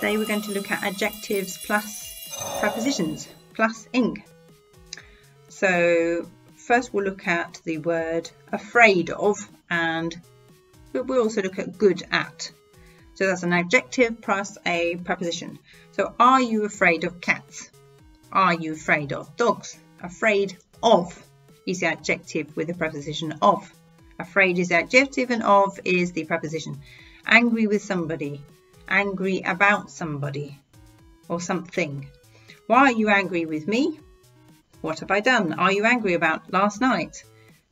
Today we're going to look at adjectives plus prepositions plus ing. So first we'll look at the word afraid of and we'll also look at good at. So that's an adjective plus a preposition. So are you afraid of cats? Are you afraid of dogs? Afraid of is the adjective with the preposition of. Afraid is the adjective and of is the preposition. Angry with somebody. Angry about somebody or something. Why are you angry with me? What have I done? Are you angry about last night?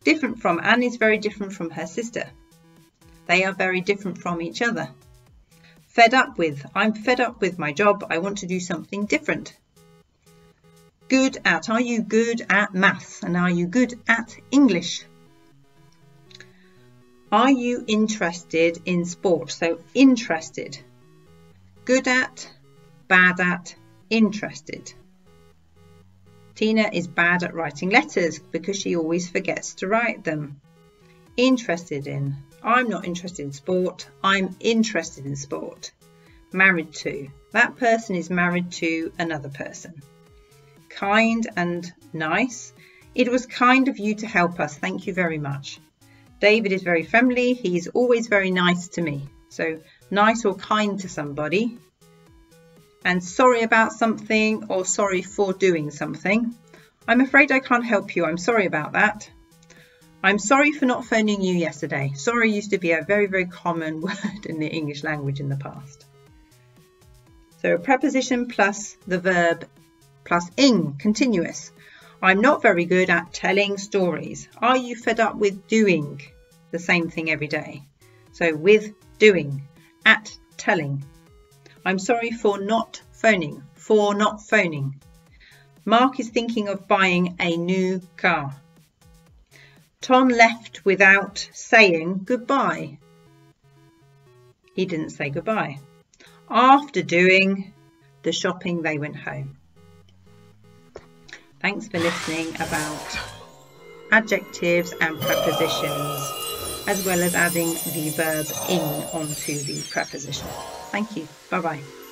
Different from Anne is very different from her sister. They are very different from each other. Fed up with. I'm fed up with my job. I want to do something different. Good at. Are you good at maths? And are you good at English? Are you interested in sport? So interested. Good at, bad at, interested. Tina is bad at writing letters because she always forgets to write them. Interested in. I'm not interested in sport. I'm interested in sport. Married to. That person is married to another person. Kind and nice. It was kind of you to help us. Thank you very much. David is very friendly. He's always very nice to me. So nice or kind to somebody. And sorry about something or sorry for doing something. I'm afraid I can't help you. I'm sorry about that. I'm sorry for not phoning you yesterday. Sorry used to be a very, very common word in the English language in the past. So a preposition plus the verb plus ing, continuous. I'm not very good at telling stories. Are you fed up with doing the same thing every day? So with doing, at telling. I'm sorry for not phoning, for not phoning. Mark is thinking of buying a new car. Tom left without saying goodbye. He didn't say goodbye. After doing the shopping, they went home. Thanks for listening about adjectives and prepositions, as well as adding the verb in onto the preposition. Thank you. Bye bye.